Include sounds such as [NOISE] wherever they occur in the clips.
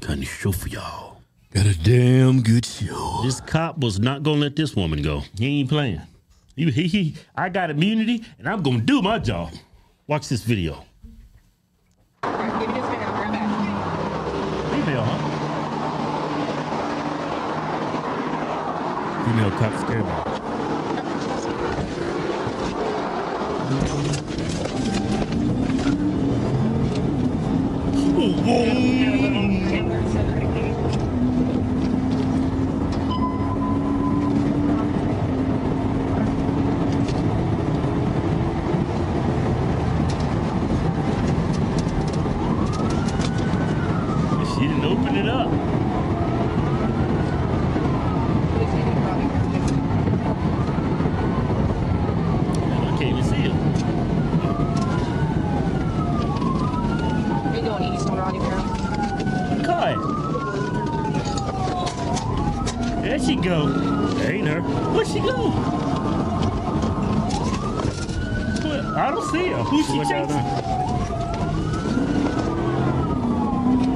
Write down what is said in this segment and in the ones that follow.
I got a show for y'all. Got a damn good show. This cop was not gonna let this woman go. He ain't playing. He, he, he, I got immunity and I'm gonna do my job. Watch this video. Alright, give me this minute. I'll back. Female, huh? Female cop scared me. She didn't open it up. I can't even see it. We doing east on Rodney Brown. Car. There she go. That ain't her. Where'd she go? What? I don't see her. Who's she went down chasing?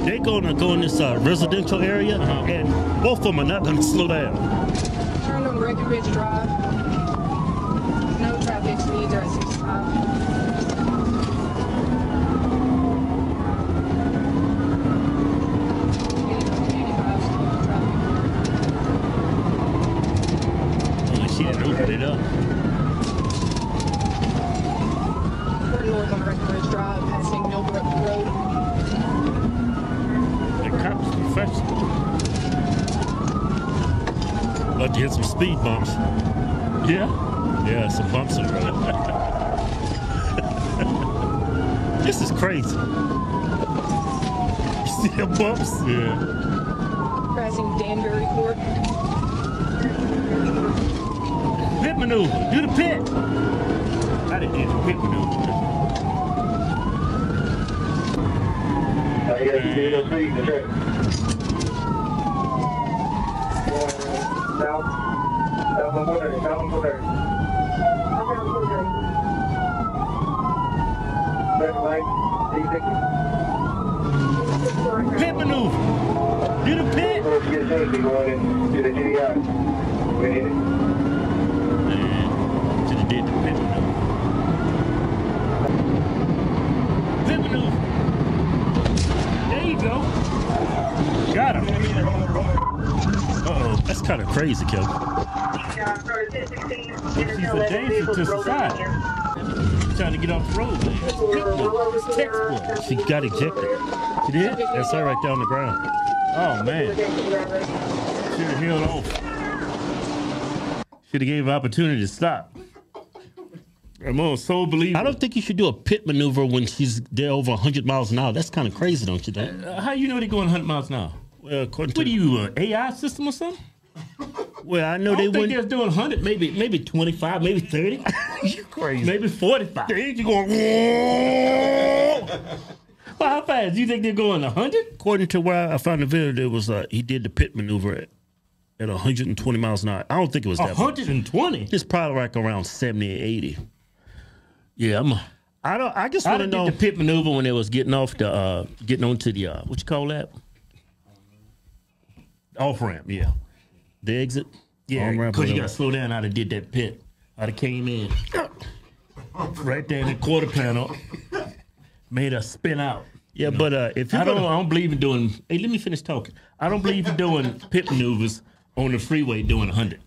They gonna go in this uh, residential area, Uh-huh. and both of them are not gonna slow down. Turn on Breckenridge Drive. No traffic speeds are at 65. Oh, she didn't open it up. We're north on Breckenridge Drive, passing Millbrook Road. The cop's professional. About to hit some speed bumps. Yeah. Yeah, some bumps in the road. [LAUGHS] this is crazy. You see the bumps? Yeah. Passing Danbury Court. Pit maneuver. Do the pit. I didn't do the pit maneuver. I got you do those speed to check. South, south on Woodbury, south on Woodbury. Second lane, D60. Pit maneuver. Do the pit. Or if you get a chance to go in and do the GDI. We need it. Man, should have did the pit maneuver. Pit maneuver. There you go. Got him. Uh-oh, that's kind of crazy, Kevin. She's a danger to society. Trying to get off the road, man. Pit. It's textbook. She got ejected. She did? That's her right there on the ground. Oh, man. Should have held off. Should have gave her opportunity to stop. I'm on so believing. I don't think you should do a pit maneuver when she's there over 100 miles an hour. That's kind of crazy, don't you think? Uh, how you know they're going 100 miles an hour? Well, according What to are you, an AI system or something? [LAUGHS] well, I know I they think wouldn't. they're doing 100, maybe maybe 25, maybe 30, [LAUGHS] you crazy. maybe 45. you going? Well, how fast? Do you think they're going 100? According to where I found the video, there was uh, he did the pit maneuver at, at 120 miles an hour. I don't think it was that. 120? It's probably like around 70 or 80. Yeah, I'm. I don't. I just want to know. the pit maneuver when they was getting off the, uh, getting onto the, uh, what you call that? Off ramp, yeah. The exit. Yeah, because you got to slow down. I'd have did that pit. I'd have came in right there in the quarter panel, made a spin out. Yeah, but uh, if you I don't. gonna- I don't believe in doing. Hey, let me finish talking. I don't believe in doing pit maneuvers on the freeway doing 100.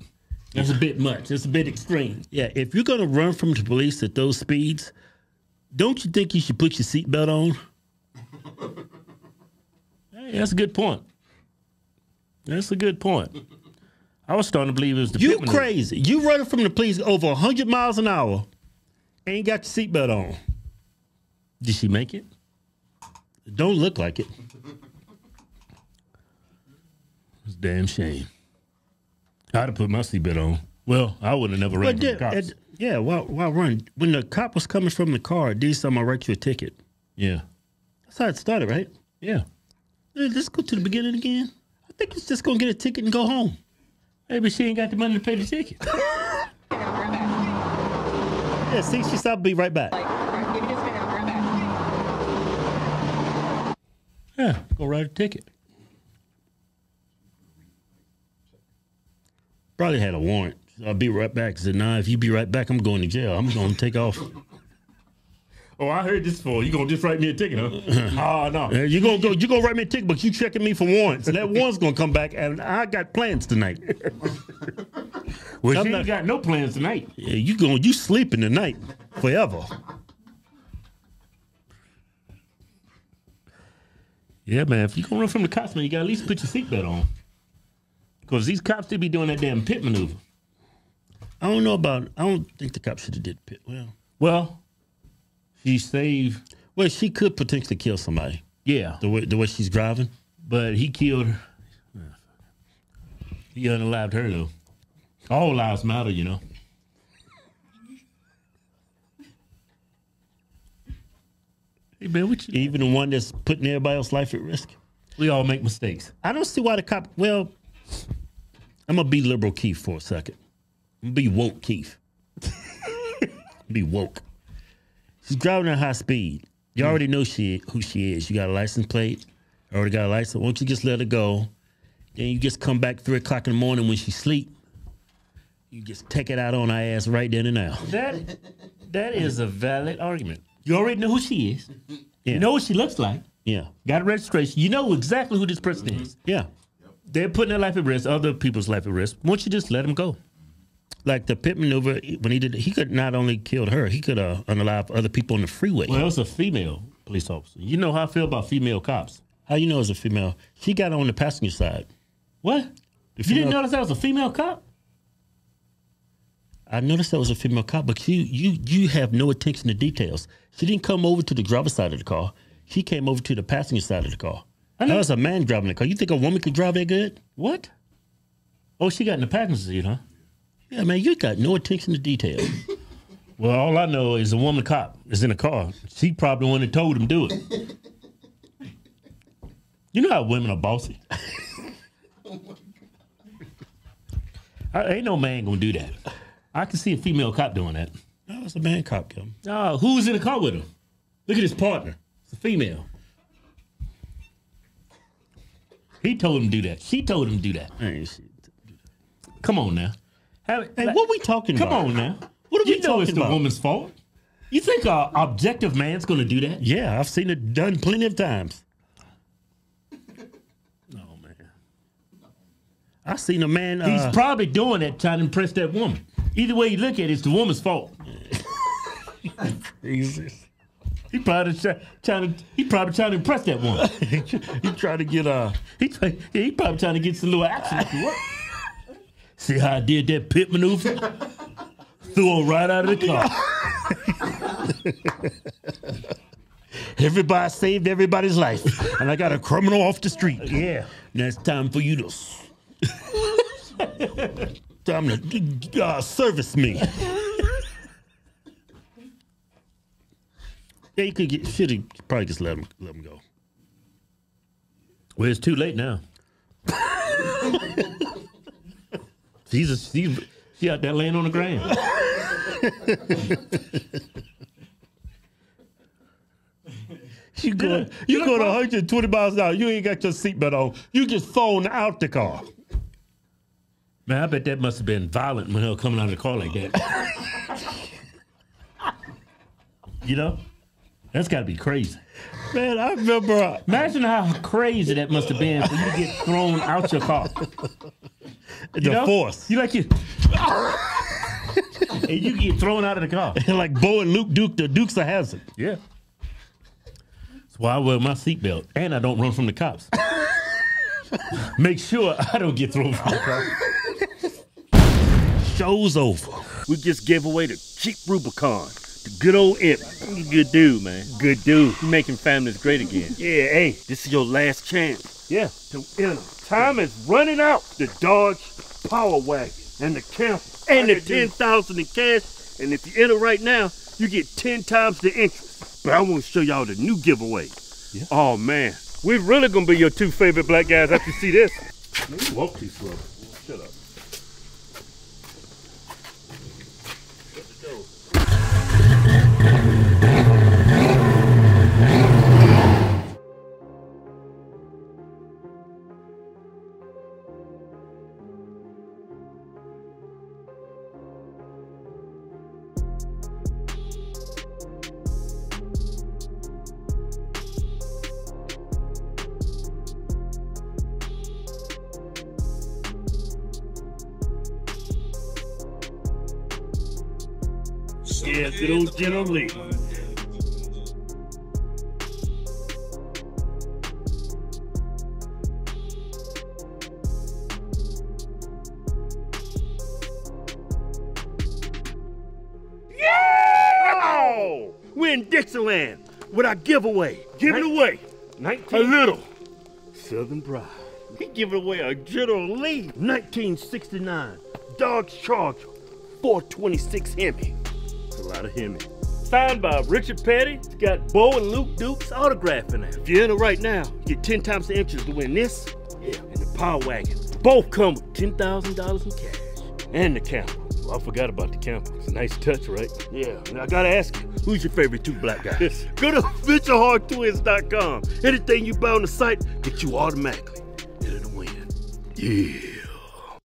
That's a bit much. It's a bit extreme. Yeah, if you're gonna run from the police at those speeds, don't you think you should put your seatbelt on? Hey, that's a good point. That's a good point. I was starting to believe it was the You crazy? You running from the police over 100 miles an hour, ain't got your seatbelt on. Did she make it? It don't look like it. It's a damn shame. I'd have put my seatbelt on. Well, I would have never ran from the cops. at- yeah, while while running, when the cop was coming from the car, did somebody write you a ticket? yeah, That's how it started, right? yeah. Let's go to the beginning again. I think it's just gonna get a ticket and go home. Maybe she ain't got the money to pay the ticket. [LAUGHS] yeah, see, she said, be right back. Yeah, go write a ticket. Probably had a warrant. I'll be right back. Said, nah, if you be right back, I'm going to jail. I'm going to take off. Oh, I heard this before. You gonna just write me a ticket, huh? [LAUGHS] oh no. You gonna go? You gonna write me a ticket, but you checking me for warrants, and that warrant's gonna come back, and I got plans tonight. [LAUGHS] Well, I'm she not- ain't got no plans tonight. Yeah, you going? You sleeping tonight forever? Yeah, man. If you gonna run from the cops, man, you gotta at least put your seatbelt on. Because these cops they be doing that damn pit maneuver. I don't know about. I don't think the cops should have did pit. Well, Well, she saved. well, she could potentially kill somebody. Yeah, The way the way she's driving. but he killed her. He unalived her though. All lives matter, you know. Hey man, what you, Even the one that's putting everybody else's life at risk. we all make mistakes. I don't see why the cop. Well, I'm gonna be liberal Keith for a second. I'm gonna be woke Keith. [LAUGHS] be woke. She's driving at high speed. You already know she who she is. You got a license plate. Already got a license. Won't you just let her go? Then you just come back three o'clock in the morning when she sleep. You just take it out on her ass right then and now. That that is a valid argument. You already know who she is. Yeah. You know what she looks like. Yeah, Got a registration. You know exactly who this person is. yeah. They're putting their life at risk, other people's life at risk. Why don't you just let them go? Like the pit maneuver when he did, he could not only killed her, he could uh, unalive other people on the freeway. Well, it was a female police officer. You know how I feel about female cops. How you know as a female? She got on the passenger side. What? You didn't notice that was a female cop? I noticed that was a female cop, but you you you have no attention to details. She didn't come over to the driver's side of the car. She came over to the passenger side of the car. I That know. was a man driving the car. You think a woman could drive that good? What? Oh, she got in the passenger seat, huh? Yeah, man, you got no attention to detail. [LAUGHS] Well, all I know is a woman cop is in the car. She probably the one that told him to do it. You know how women are bossy. [LAUGHS] I, ain't no man gonna do that. I can see a female cop doing that. that was a man cop, Kim. Oh, who's in the car with him? Look at his partner. It's a female. He told him to do that. She told him to do that. Come on now. Have, Hey, what we talking Come about? Come on now. What are you we know it's the about? woman's fault. You think a objective man's gonna do that? Yeah, I've seen it done plenty of times. No man. I seen a man. He's Uh, probably doing that trying to impress that woman. Either way you look at it, it's the woman's fault. [LAUGHS] Jesus. He probably try, trying to. He probably trying to impress that woman. [LAUGHS] he trying to get uh he, try- he probably trying to get some little action. If you want. See how I did that pit maneuver? [LAUGHS] Threw him right out of the car. [LAUGHS] everybody saved everybody's life, and I got a criminal off the street. Yeah. Now it's time for you to s- [LAUGHS] time to uh, service me. yeah, you could get should have probably just let him let him go. Well, it's too late now. She's a, she's she out there laying on the ground. [LAUGHS] You go you go to 120 miles an hour. You ain't got your seatbelt on. You just thrown out the car. Man, I bet that must have been violent when her coming out of the car like that. [LAUGHS] you know, that's got to be crazy. Man, I remember. Uh, Imagine how crazy that must have been for you to get thrown out your car. the know? force. You like you, and you get thrown out of the car. [LAUGHS] like Bo and Luke Duke, the Dukes of Hazzard. Yeah. That's why I wear my seatbelt and I don't run from the cops. [LAUGHS] Make sure I don't get thrown from the car. Show's over. We just gave away the Jeep Rubicon. The good old Imp. Good dude, man. Good dude. He making families great again. Yeah, hey, this is your last chance. Yeah, to enter. Time is running out. The Dodge Power Wagon and the camper and the ten thousand in cash. And if you enter right now, you get ten times the interest. But I want to show y'all the new giveaway. Yeah. Oh man, we're really gonna be your two favorite black guys after you see this. Walk too slow. Shut up. Yeah, good old General Lee. Yeah! We're in Dixieland with our giveaway. Give it away. 19. A little. Southern Pride. We giving away a General Lee 1969 Dodge Charger 426 Hemi. A of Hemi. Signed by Richard Petty. It's got Bo and Luke Duke's autograph in it. If you're in it right now, you get 10 times the interest to win this. Yeah, and the Power Wagon. Both come with $10,000 in cash. And the camper. Well, oh, I forgot about the camper. It's a nice touch, right? Yeah. And I gotta ask you, who's your favorite two black guys? [LAUGHS] Go to VentureHardTwins.com. Anything you buy on the site, get you automatically into the win. Yeah.